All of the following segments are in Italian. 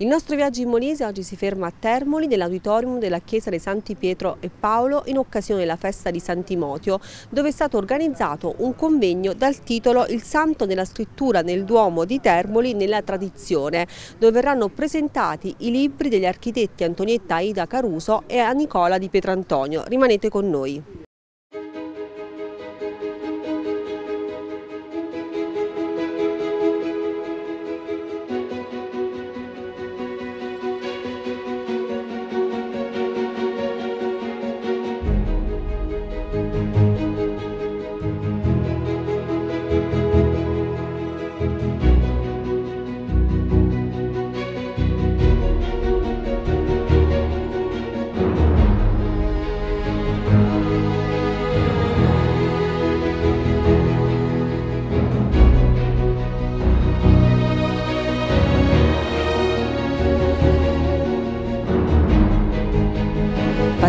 Il nostro viaggio in Molise oggi si ferma a Termoli nell'auditorium della chiesa dei Santi Pietro e Paolo in occasione della festa di San Timoteo dove è stato organizzato un convegno dal titolo Il santo nella scrittura nel Duomo di Termoli nella tradizione dove verranno presentati i libri degli architetti Antonietta Aida Caruso e Nicola di Pietrantonio. Rimanete con noi.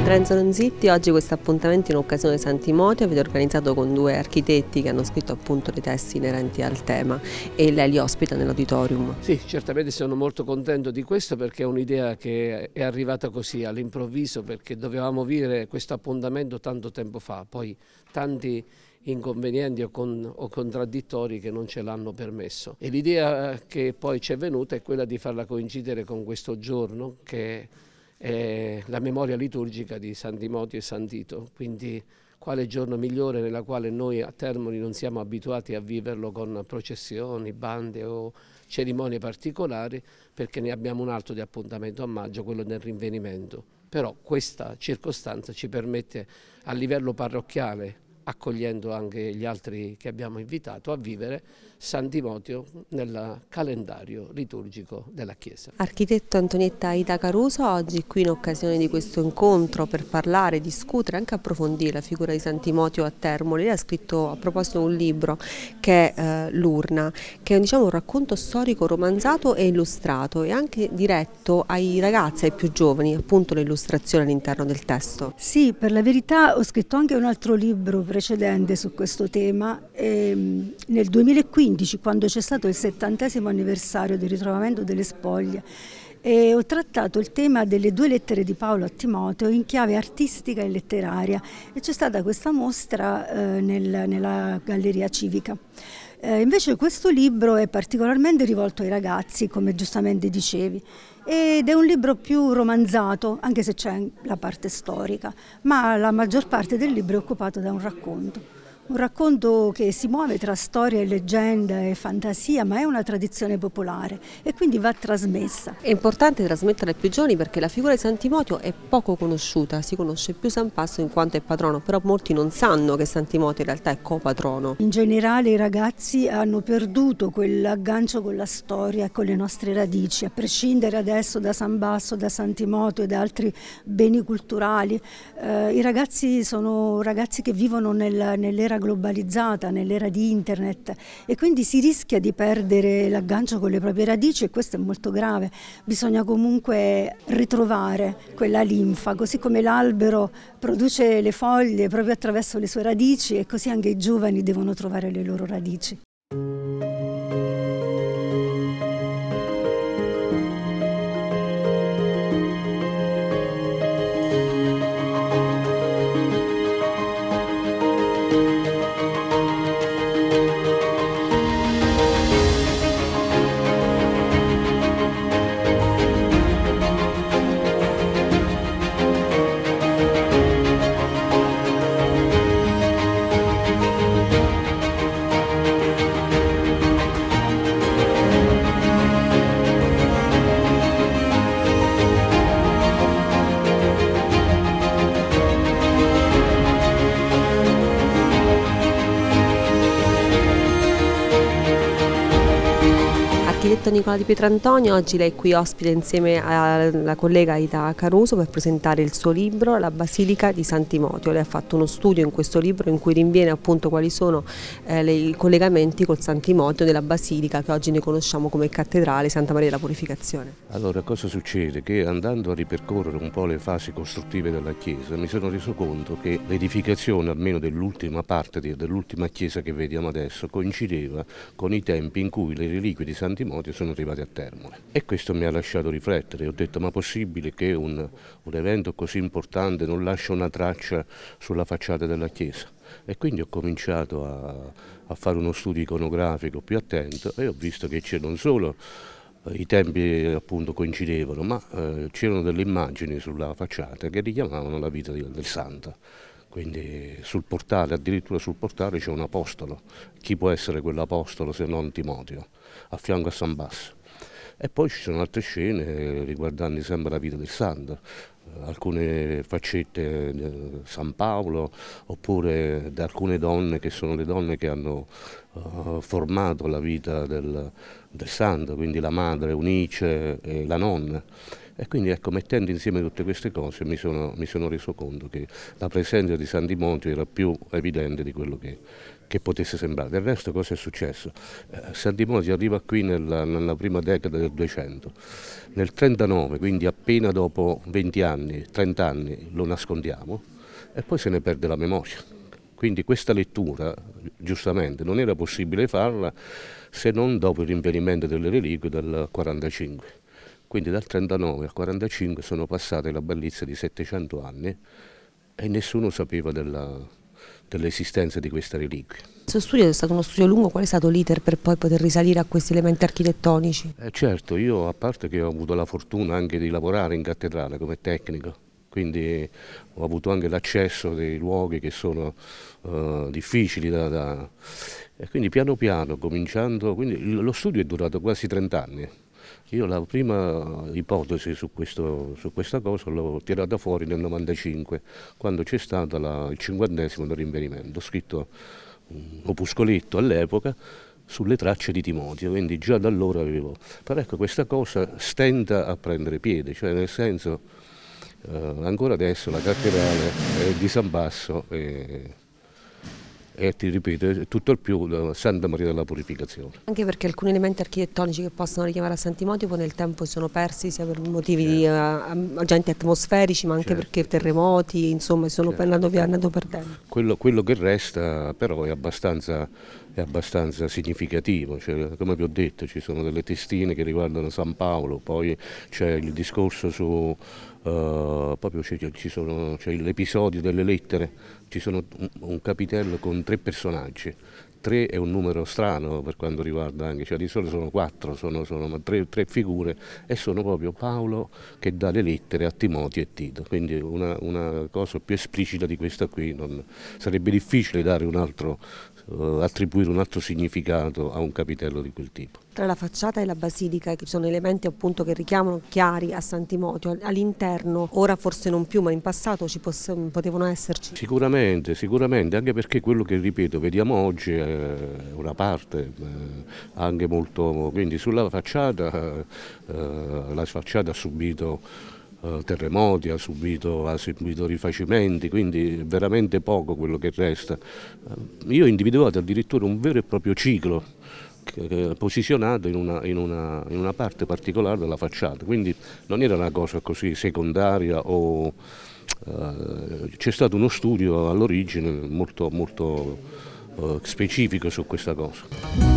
Padre Enzo Nonzitti, oggi questo appuntamento in occasione di San Timoteo avete organizzato con due architetti che hanno scritto appunto dei testi inerenti al tema e lei li ospita nell'auditorium. Sì, certamente sono molto contento di questo perché è un'idea che è arrivata così all'improvviso perché dovevamo vivere questo appuntamento tanto tempo fa, poi tanti inconvenienti o, con, o, contraddittori che non ce l'hanno permesso. E l'idea che poi ci è venuta è quella di farla coincidere con questo giorno che è la memoria liturgica di San Timoteo e San Tito, quindi quale giorno migliore nella quale noi a Termoli non siamo abituati a viverlo con processioni, bande o cerimonie particolari perché ne abbiamo un altro di appuntamento a maggio, quello del rinvenimento. Però questa circostanza ci permette a livello parrocchiale accogliendo anche gli altri che abbiamo invitato a vivere San Timoteo nel calendario liturgico della Chiesa. Architetto Antonietta Ida Caruso, oggi qui in occasione di questo incontro per parlare, discutere, anche approfondire la figura di San Timoteo a Termoli, lei ha scritto a proposito un libro che è eh, L'Urna, che è diciamo, un racconto storico romanzato e illustrato e anche diretto ai ragazzi, ai più giovani, appunto l'illustrazione all'interno del testo. Sì, per la verità ho scritto anche un altro libro precedente su questo tema. E, ehm, nel 2015, quando c'è stato il settantesimo anniversario del ritrovamento delle spoglie, e ho trattato il tema delle due lettere di Paolo a Timoteo in chiave artistica e letteraria e c'è stata questa mostra eh, nel, nella Galleria Civica. Eh, invece questo libro è particolarmente rivolto ai ragazzi, come giustamente dicevi, ed è un libro più romanzato, anche se c'è la parte storica, ma la maggior parte del libro è occupato da un racconto. Un racconto che si muove tra storia e leggenda e fantasia, ma è una tradizione popolare e quindi va trasmessa. È importante trasmettere ai più giovani perché la figura di San Timoteo è poco conosciuta, si conosce più San Passo in quanto è patrono, però molti non sanno che San Timoteo in realtà è copatrono. In generale i ragazzi hanno perduto quell'aggancio con la storia e con le nostre radici, a prescindere adesso da San Basso, da San Timoteo e da altri beni culturali. Eh, I ragazzi sono ragazzi che vivono nel, nell'era globalizzata, nell'era di internet e quindi si rischia di perdere l'aggancio con le proprie radici e questo è molto grave. Bisogna comunque ritrovare quella linfa, così come l'albero produce le foglie proprio attraverso le sue radici e così anche i giovani devono trovare le loro radici. Architetto Nicola Di Pietrantonio, oggi lei è qui ospite insieme alla collega Ida Caruso per presentare il suo libro La Basilica di San Timoteo. Lei ha fatto uno studio in questo libro in cui rinviene appunto quali sono eh, i collegamenti col San Timoteo della Basilica che oggi noi conosciamo come Cattedrale Santa Maria della Purificazione. Allora cosa succede? Che andando a ripercorrere un po' le fasi costruttive della chiesa mi sono reso conto che l'edificazione almeno dell'ultima parte dell'ultima chiesa che vediamo adesso coincideva con i tempi in cui le reliquie di San Timoteo sono arrivati a Termole. E questo mi ha lasciato riflettere, ho detto ma possibile che un, un evento così importante non lascia una traccia sulla facciata della chiesa? E quindi ho cominciato a, a fare uno studio iconografico più attento e ho visto che c'è non solo eh, i tempi appunto coincidevano, ma eh, c'erano delle immagini sulla facciata che richiamavano la vita di, del santo. Quindi sul portale, addirittura sul portale c'è un apostolo. Chi può essere quell'apostolo se non Timoteo, fianco a San Basso? E poi ci sono altre scene riguardanti sempre la vita del santo, alcune faccette di San Paolo oppure da alcune donne che sono le donne che hanno uh, formato la vita del, del santo, quindi la madre Unice e la nonna. E quindi ecco, mettendo insieme tutte queste cose mi sono, mi sono reso conto che la presenza di San Dimonte era più evidente di quello che, che potesse sembrare. Del resto cosa è successo? Eh, San Dimonte arriva qui nella, nella, prima decada del 200, nel 39, quindi appena dopo 20 anni, 30 anni lo nascondiamo e poi se ne perde la memoria. Quindi questa lettura, giustamente, non era possibile farla se non dopo il rinvenimento delle reliquie del 45. Quindi dal 39 al 45 sono passate la bellezza di 700 anni e nessuno sapeva dell'esistenza di questa reliquia. Questo studio è stato uno studio lungo, qual è stato l'iter per poi poter risalire a questi elementi architettonici? Eh certo, io a parte che ho avuto la fortuna anche di lavorare in cattedrale come tecnico, quindi ho avuto anche l'accesso dei luoghi che sono uh, difficili da, da... E quindi piano piano, cominciando, quindi lo studio è durato quasi 30 anni. Io la prima ipotesi su, questo, su questa cosa l'ho tirata fuori nel 95, quando c'è stato la, il cinquantesimo del rinvenimento. Ho scritto un opuscoletto all'epoca sulle tracce di Timoteo, quindi già da allora avevo... Però ecco, questa cosa stenta a prendere piede, cioè nel senso, eh, ancora adesso la cattedrale è di San Basso e e ti ripeto, tutto il più Santa Maria della Purificazione. Anche perché alcuni elementi architettonici che possono richiamare a San Timoteo nel tempo sono persi sia per motivi certo. di uh, agenti atmosferici ma anche certo. perché terremoti, insomma, sono certo. andato via, andato perdendo. Quello, quello, che resta però è abbastanza, è abbastanza significativo, cioè, come vi ho detto ci sono delle testine che riguardano San Paolo, poi c'è il discorso su Uh, proprio c'è l'episodio delle lettere, ci sono un, un, capitello con tre personaggi, tre è un numero strano per quanto riguarda anche, cioè di solito sono quattro, sono, sono tre, tre, figure e sono proprio Paolo che dà le lettere a Timoteo e Tito, quindi una, una cosa più esplicita di questa qui, non, sarebbe difficile dare un altro eh, attribuire un altro significato a un capitello di quel tipo. Tra la facciata e la basilica ci sono elementi appunto che richiamano chiari a San Timoteo, all'interno ora forse non più ma in passato ci potevano esserci? Sicuramente, sicuramente, anche perché quello che ripeto vediamo oggi è una parte eh, anche molto, quindi sulla facciata eh, la facciata ha subito eh, terremoti, ha subito, ha subito, rifacimenti, quindi veramente poco quello che resta. Eh, io ho individuato addirittura un vero e proprio ciclo posizionato in una, in, una, in una, parte particolare della facciata, quindi non era una cosa così secondaria o eh, c'è stato uno studio all'origine molto, molto eh, specifico su questa cosa.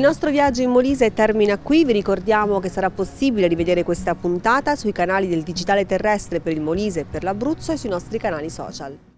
Il nostro viaggio in Molise termina qui, vi ricordiamo che sarà possibile rivedere questa puntata sui canali del Digitale Terrestre per il Molise e per l'Abruzzo e sui nostri canali social.